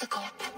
difficult.